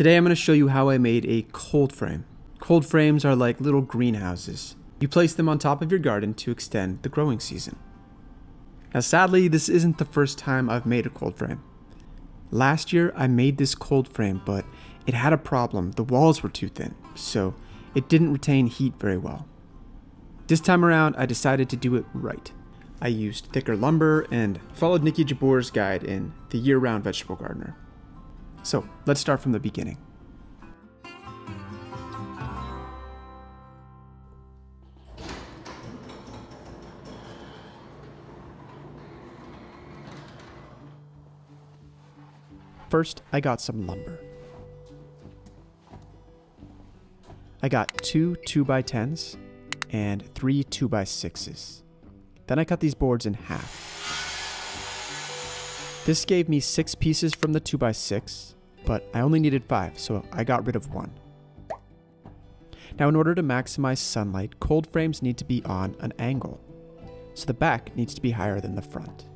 Today I'm going to show you how I made a cold frame. Cold frames are like little greenhouses. You place them on top of your garden to extend the growing season. Now sadly, this isn't the first time I've made a cold frame. Last year I made this cold frame, but it had a problem. The walls were too thin, so it didn't retain heat very well. This time around, I decided to do it right. I used thicker lumber and followed Nikki Jabour's guide in The Year-Round Vegetable Gardener. So let's start from the beginning. First, I got some lumber. I got two 2x10s and three 2x6s. Then I cut these boards in half. This gave me six pieces from the 2x6, but I only needed five, so I got rid of one. Now in order to maximize sunlight, cold frames need to be on an angle, so the back needs to be higher than the front.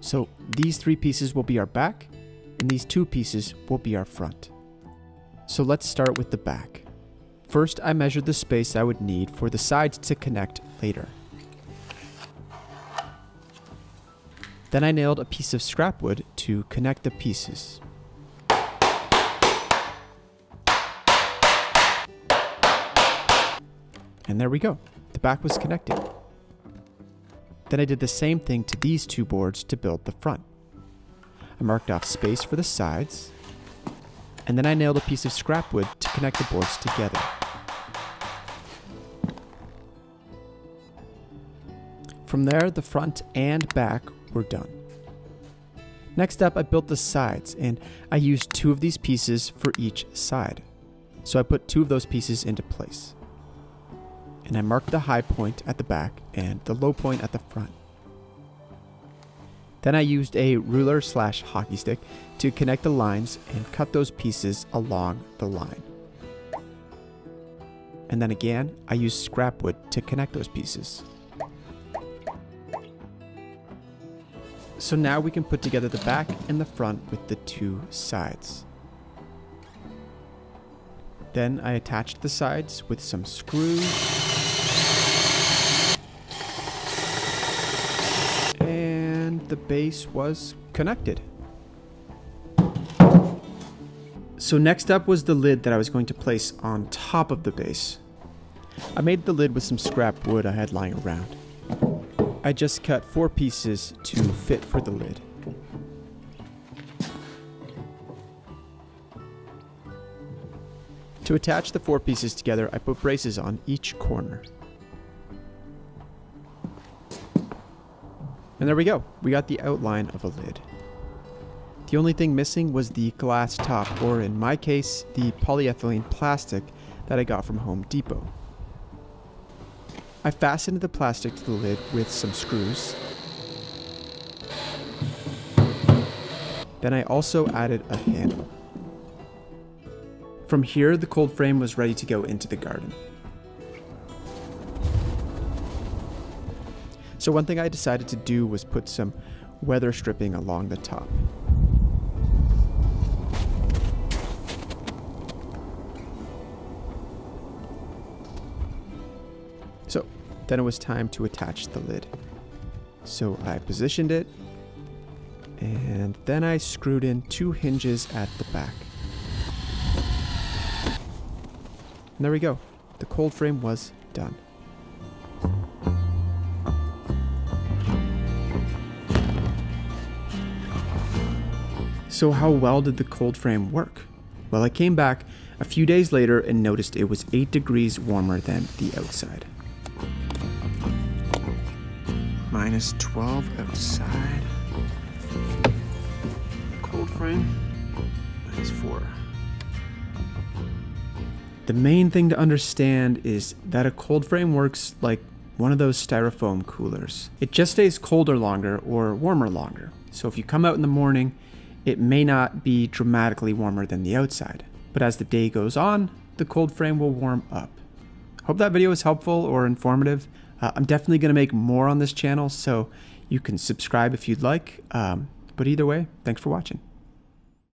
So these three pieces will be our back, and these two pieces will be our front. So let's start with the back. First, I measured the space I would need for the sides to connect later. Then I nailed a piece of scrap wood to connect the pieces. And there we go. The back was connected. Then I did the same thing to these two boards to build the front. I marked off space for the sides, and then I nailed a piece of scrap wood to connect the boards together. From there, the front and back were done. Next up, I built the sides, and I used two of these pieces for each side. So I put two of those pieces into place. And I marked the high point at the back and the low point at the front. Then I used a ruler slash hockey stick to connect the lines and cut those pieces along the line. And then again, I used scrap wood to connect those pieces. So now we can put together the back and the front with the two sides. Then I attached the sides with some screws. And the base was connected. So next up was the lid that I was going to place on top of the base. I made the lid with some scrap wood I had lying around. I just cut four pieces to fit for the lid. To attach the four pieces together, I put braces on each corner. And there we go. We got the outline of a lid. The only thing missing was the glass top, or in my case, the polyethylene plastic that I got from Home Depot. I fastened the plastic to the lid with some screws. Then I also added a handle. From here, the cold frame was ready to go into the garden. So one thing I decided to do was put some weather stripping along the top. So then it was time to attach the lid. So I positioned it and then I screwed in two hinges at the back. And there we go. The cold frame was done. So how well did the cold frame work? Well, I came back a few days later and noticed it was 8 degrees warmer than the outside minus 12 outside. Cold frame, minus 4. The main thing to understand is that a cold frame works like one of those styrofoam coolers. It just stays colder longer or warmer longer. So if you come out in the morning, it may not be dramatically warmer than the outside. But as the day goes on, the cold frame will warm up. Hope that video was helpful or informative. Uh, I'm definitely going to make more on this channel, so you can subscribe if you'd like. Um, but either way, thanks for watching.